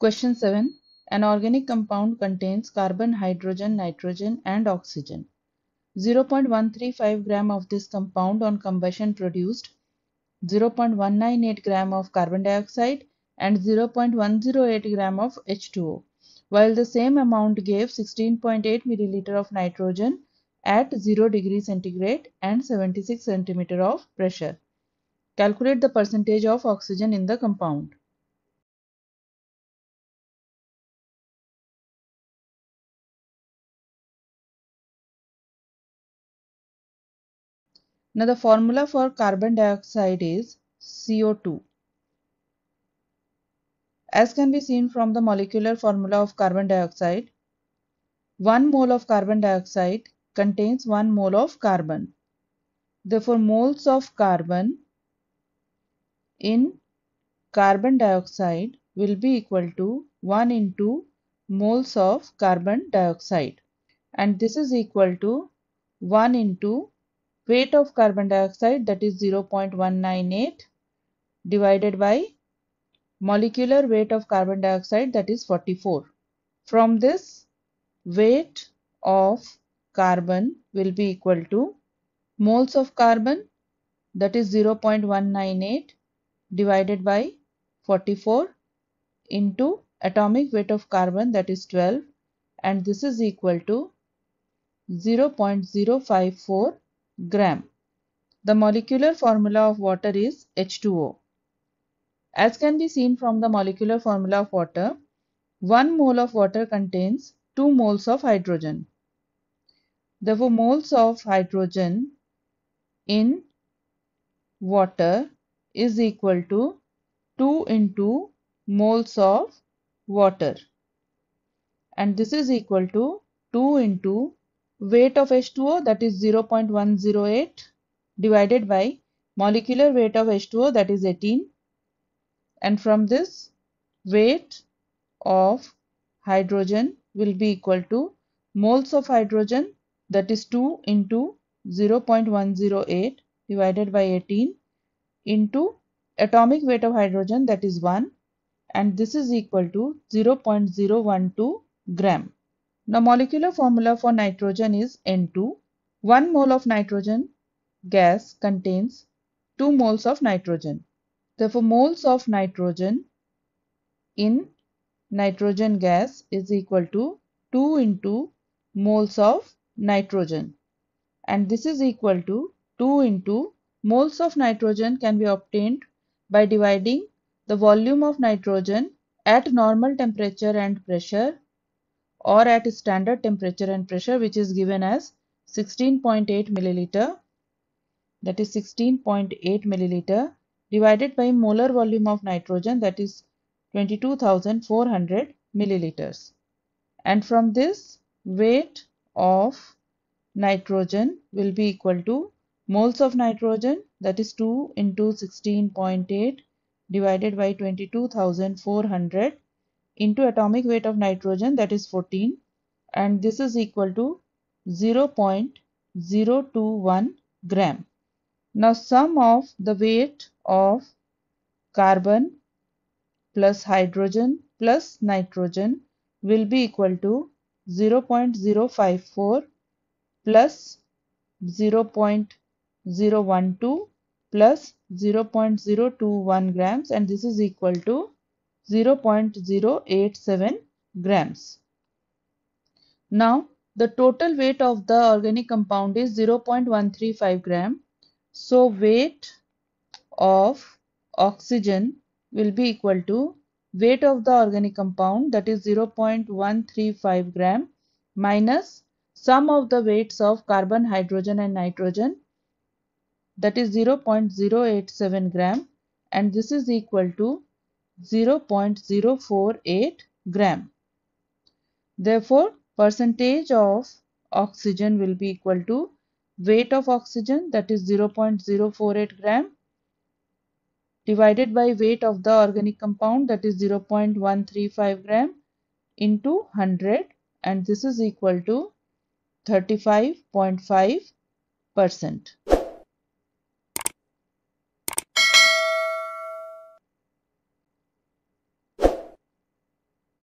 Question 7. An organic compound contains carbon, hydrogen, nitrogen and oxygen. 0.135 gram of this compound on combustion produced 0.198 gram of carbon dioxide and 0.108 gram of H2O, while the same amount gave 16.8 milliliter of nitrogen at 0 degree centigrade and 76 centimeter of pressure. Calculate the percentage of oxygen in the compound. Now the formula for carbon dioxide is CO2. As can be seen from the molecular formula of carbon dioxide, 1 mole of carbon dioxide contains 1 mole of carbon. Therefore, moles of carbon in carbon dioxide will be equal to 1 into moles of carbon dioxide and this is equal to 1 into weight of carbon dioxide that is 0.198 divided by molecular weight of carbon dioxide that is 44. From this weight of carbon will be equal to moles of carbon that is 0.198 divided by 44 into atomic weight of carbon that is 12 and this is equal to 0.054 gram. The molecular formula of water is H2O. As can be seen from the molecular formula of water, 1 mole of water contains 2 moles of hydrogen. Therefore, moles of hydrogen in water is equal to 2 into moles of water and this is equal to 2 into weight of H2O that is 0.108 divided by molecular weight of H2O that is 18 and from this weight of hydrogen will be equal to moles of hydrogen that is 2 into 0.108 divided by 18 into atomic weight of hydrogen that is 1 and this is equal to 0.012 gram. Now molecular formula for nitrogen is N2. 1 mole of nitrogen gas contains 2 moles of nitrogen. Therefore moles of nitrogen in nitrogen gas is equal to 2 into moles of nitrogen and this is equal to 2 into moles of nitrogen can be obtained by dividing the volume of nitrogen at normal temperature and pressure or at standard temperature and pressure which is given as 16.8 milliliter that is 16.8 milliliter divided by molar volume of nitrogen that is 22,400 milliliters. And from this weight of nitrogen will be equal to moles of nitrogen that is 2 into 16.8 divided by 22,400 into atomic weight of nitrogen that is 14 and this is equal to 0.021 gram. Now sum of the weight of carbon plus hydrogen plus nitrogen will be equal to 0.054 plus 0.012 plus 0.021 grams and this is equal to 0.087 grams. Now the total weight of the organic compound is 0.135 gram. So weight of oxygen will be equal to weight of the organic compound that is 0.135 gram minus sum of the weights of carbon, hydrogen and nitrogen that is 0.087 gram and this is equal to 0.048 gram. Therefore, percentage of oxygen will be equal to weight of oxygen that is 0.048 gram divided by weight of the organic compound that is 0.135 gram into 100 and this is equal to 35.5 percent.